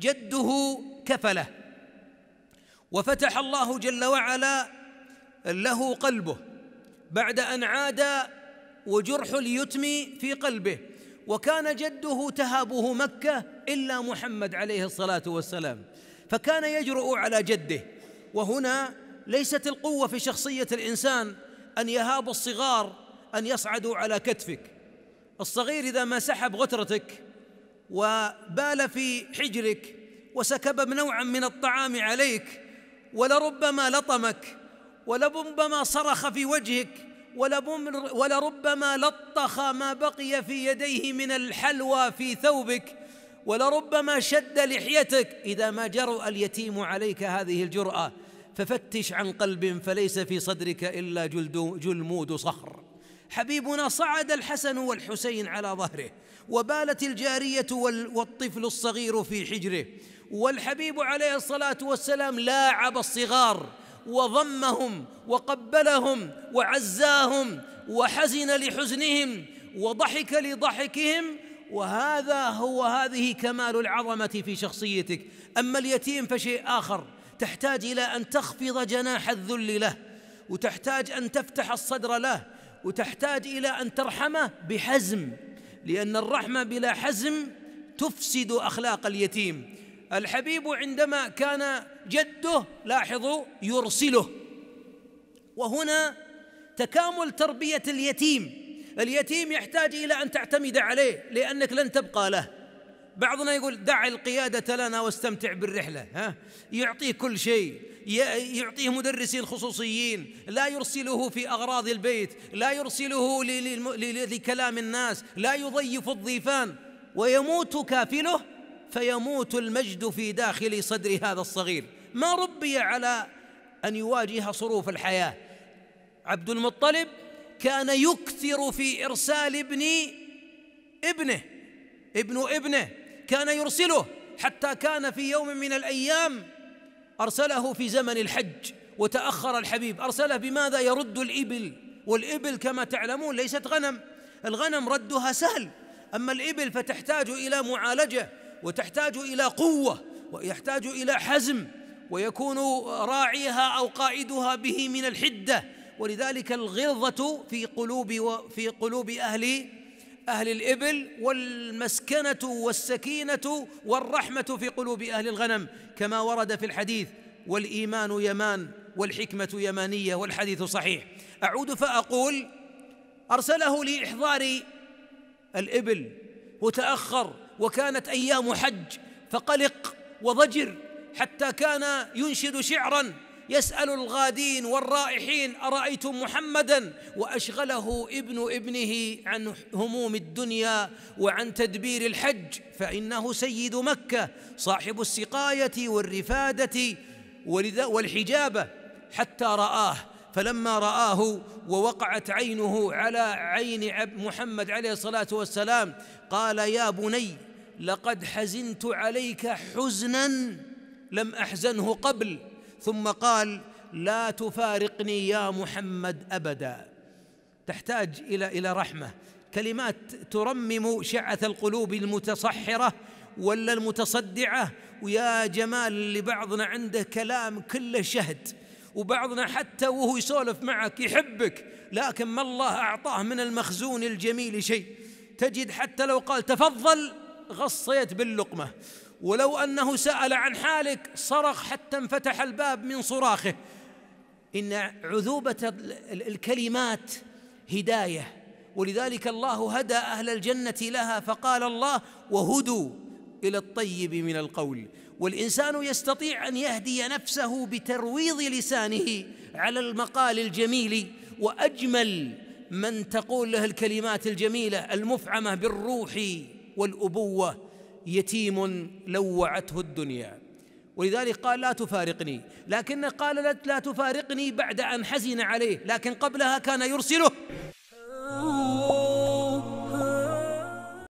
جده كفله وفتح الله جل وعلا له قلبه بعد أن عاد وجرح اليتم في قلبه وكان جده تهابه مكة إلا محمد عليه الصلاة والسلام فكان يجرؤ على جده وهنا ليست القوة في شخصية الإنسان أن يهاب الصغار أن يصعدوا على كتفك. الصغير إذا ما سحب غترتك وبال في حجرك وسكب نوعا من الطعام عليك ولربما لطمك ولربما صرخ في وجهك ولربما لطخ ما بقي في يديه من الحلوى في ثوبك ولربما شد لحيتك. إذا ما جرؤ اليتيم عليك هذه الجرأة ففتش عن قلب فليس في صدرك إلا جلد جلمود صخر. حبيبنا صعد الحسن والحسين على ظهره وبالت الجارية والطفل الصغير في حجره والحبيب عليه الصلاة والسلام لاعب الصغار وضمهم وقبلهم وعزاهم وحزن لحزنهم وضحك لضحكهم. وهذا هو هذه كمال العظمة في شخصيتك. أما اليتيم فشيء آخر. تحتاج إلى أن تخفض جناح الذل له وتحتاج أن تفتح الصدر له وتحتاج إلى أن ترحمه بحزم لأن الرحمة بلا حزم تفسد أخلاق اليتيم. الحبيب عندما كان جده لاحظوا يرسله. وهنا تكامل تربية اليتيم. اليتيم يحتاج إلى أن تعتمد عليه لأنك لن تبقى له. بعضنا يقول دع القيادة لنا واستمتع بالرحلة ها؟ يعطيه كل شيء يعطيه مدرسين خصوصيين لا يرسله في أغراض البيت لا يرسله لكلام الناس لا يضيف الضيفان. ويموت كافله فيموت المجد في داخل صدر هذا الصغير. ما ربي على أن يواجه صروف الحياة. عبد المطلب كان يكثر في إرسال ابن ابنه ابن ابنه. كان يرسله حتى كان في يوم من الأيام أرسله في زمن الحج وتأخر الحبيب. أرسله بماذا؟ يرد الإبل. والإبل كما تعلمون ليست غنم. الغنم ردها سهل. أما الإبل فتحتاج إلى معالجة وتحتاج إلى قوة ويحتاج إلى حزم ويكون راعيها أو قائدها به من الحدة. ولذلك الغلظه في قلوب وفي قلوب أهل أهل الإبل والمسكنة والسكينة والرحمة في قلوب أهل الغنم كما ورد في الحديث والإيمان يمان والحكمة يمانية والحديث صحيح. أعود فأقول أرسله لإحضار الإبل وتأخر وكانت أيام حج فقلق وضجر حتى كان ينشد شعرا. يسأل الغادين والرائحين أرأيتم محمدا؟ وأشغله ابن ابنه عن هموم الدنيا وعن تدبير الحج فإنه سيد مكة صاحب السقاية والرفادة والحجابة. حتى رآه فلما رآه ووقعت عينه على عين محمد عليه الصلاة والسلام قال يا بني لقد حزنت عليك حزنا لم أحزنه قبل. ثم قال لا تفارقني يا محمد أبدا. تحتاج إلى إلى رحمة. كلمات ترمم شعث القلوب المتصحرة ولا المتصدعة. ويا جمال لبعضنا عنده كلام كله شهد. وبعضنا حتى وهو يسولف معك يحبك. لكن ما الله أعطاه من المخزون الجميل شيء. تجد حتى لو قال تفضل غصيت باللقمة. ولو أنه سأل عن حالك صرخ حتى انفتح الباب من صراخه. إن عذوبة الكلمات هداية. ولذلك الله هدى أهل الجنة لها فقال الله وهدوا إلى الطيب من القول. والإنسان يستطيع أن يهدي نفسه بترويض لسانه على المقال الجميل. وأجمل من تقول له الكلمات الجميلة المفعمة بالروح والأبوة. يتيم لوعته الدنيا. ولذلك قال لا تفارقني. لكن قال لا تفارقني بعد أن حزن عليه. لكن قبلها كان يرسله.